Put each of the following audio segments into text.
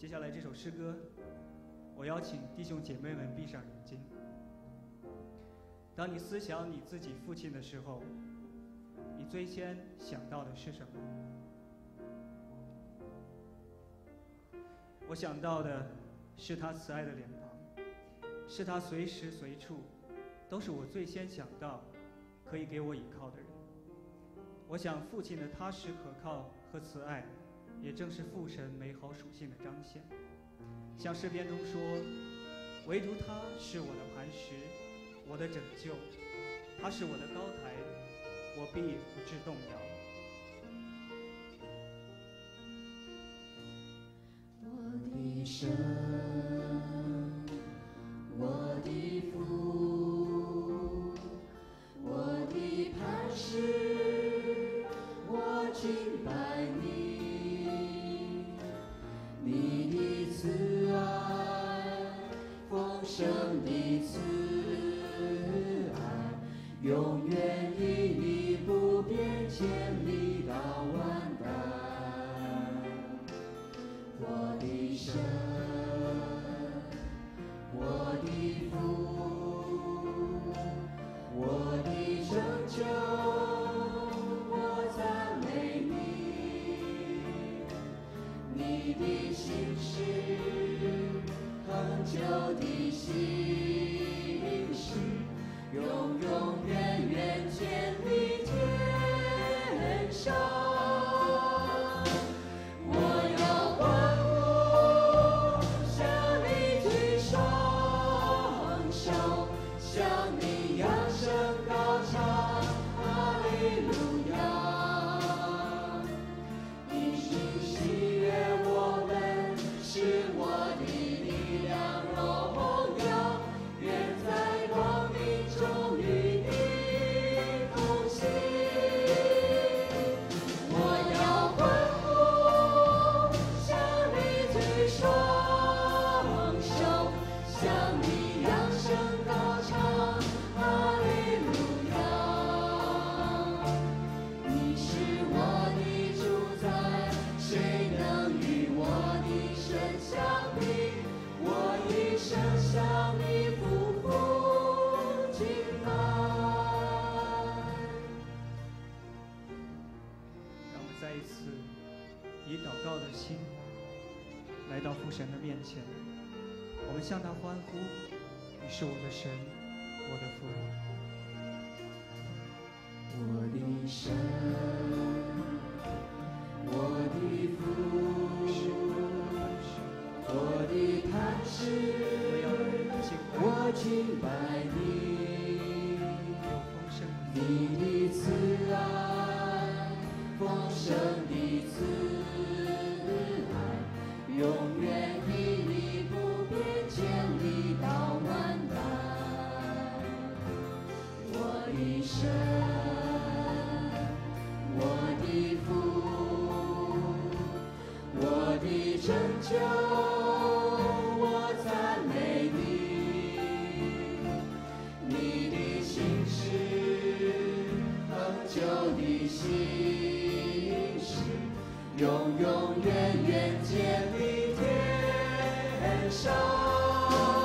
接下来这首诗歌，我邀请弟兄姐妹们闭上眼睛。当你思想你自己父亲的时候，你最先想到的是什么？我想到的是他慈爱的脸庞，是他随时随处都是我最先想到可以给我依靠的人。我想父亲的踏实可靠和慈爱。也正是父神美好属性的彰显，像诗篇中说：“唯独他是我的磐石，我的拯救，他是我的高台，我必不致动摇。”我的神，生的慈爱，永远屹立不变，千里到万代。我的神，的心来到父神的面前，我们向他欢呼：“你是我的神，我的父。”我的神，拯救，我赞美你，你的心事，恒久的心事，永永远远建立天上。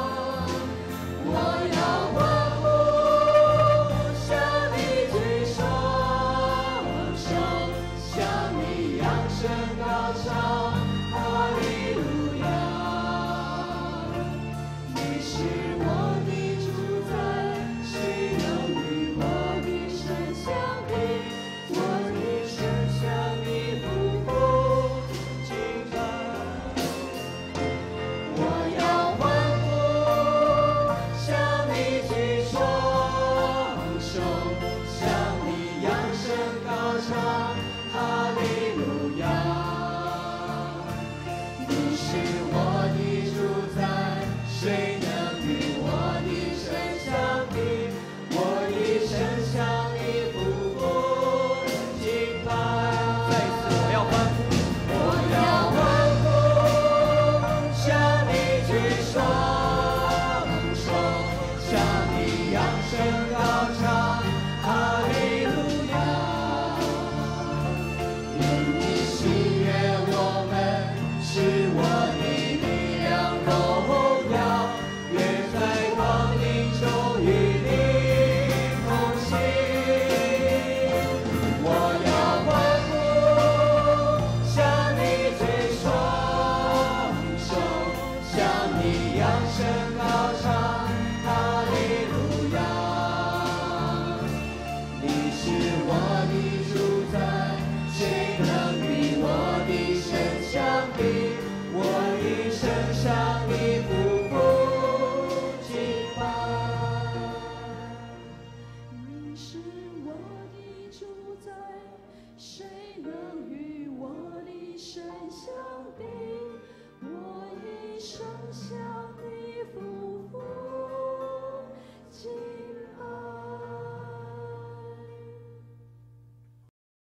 song. Hallelujah.